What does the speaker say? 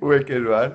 Wicked, man.